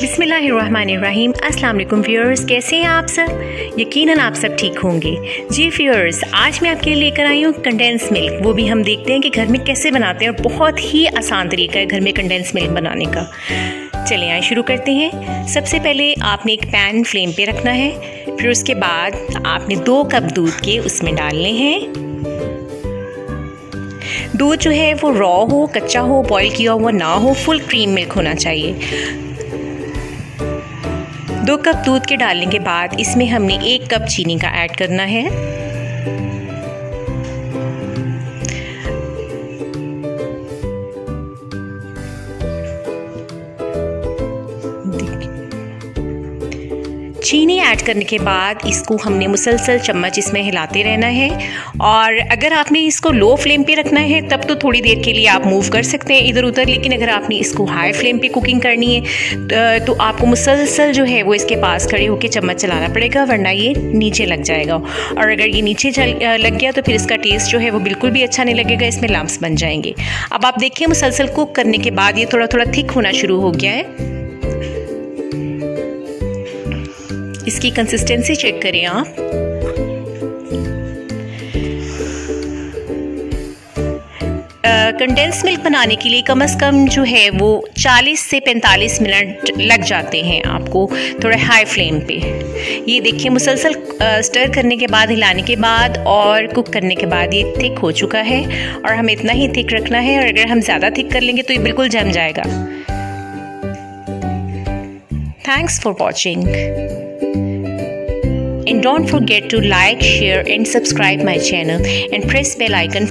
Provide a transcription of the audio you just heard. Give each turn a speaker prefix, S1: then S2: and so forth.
S1: बिसमीम अस्सलाम वालेकुम व्यूअर्स, कैसे हैं आप सब? यकीनन आप सब ठीक होंगे। जी व्यूअर्स, आज मैं आपके लिए लेकर आई हूँ कंडेंस मिल्क वो भी हम देखते हैं कि घर में कैसे बनाते हैं और बहुत ही आसान तरीका है घर में कंडेंस मिल्क बनाने का। चलिए आए शुरू करते हैं। सबसे पहले आपने एक पैन फ्लेम पे रखना है, फिर उसके बाद आपने दो कप दूध के उसमें डालने हैं। दूध जो है वो रॉ हो, कच्चा हो बॉईल किया हुआ ना हो फुल क्रीम मिल्क होना चाहिए। दो कप दूध के डालने के बाद इसमें हमने एक कप चीनी का ऐड करना है। चीनी ऐड करने के बाद इसको हमने मुसलसल चम्मच इसमें हिलाते रहना है। और अगर आपने इसको लो फ्लेम पे रखना है, तब तो थोड़ी देर के लिए आप मूव कर सकते हैं इधर उधर लेकिन अगर आपने इसको हाई फ्लेम पे कुकिंग करनी है तो आपको मुसलसल जो है वो इसके पास खड़े होकर चम्मच चलाना पड़ेगा, वरना ये नीचे लग जाएगा। और अगर ये नीचे लग गया तो फिर इसका टेस्ट जो है वो बिल्कुल भी अच्छा नहीं लगेगा, इसमें लम्ब बन जाएँगे। अब आप देखिए मुसलसल कुक करने के बाद ये थोड़ा थोड़ा थिक होना शुरू हो गया है। इसकी कंसिस्टेंसी चेक करें आप। कंडेंस मिल्क बनाने के लिए कम से कम जो है वो 40 से 45 मिनट लग जाते हैं आपको थोड़ा हाई फ्लेम पे। ये देखिए मुसलसल स्टर करने के बाद, हिलाने के बाद और कुक करने के बाद ये थिक हो चुका है और हमें इतना ही थिक रखना है और अगर हम ज़्यादा थिक कर लेंगे तो ये बिल्कुल जम जाएगा। Thanks for watching and don't forget to like share and subscribe my channel. And press bell icon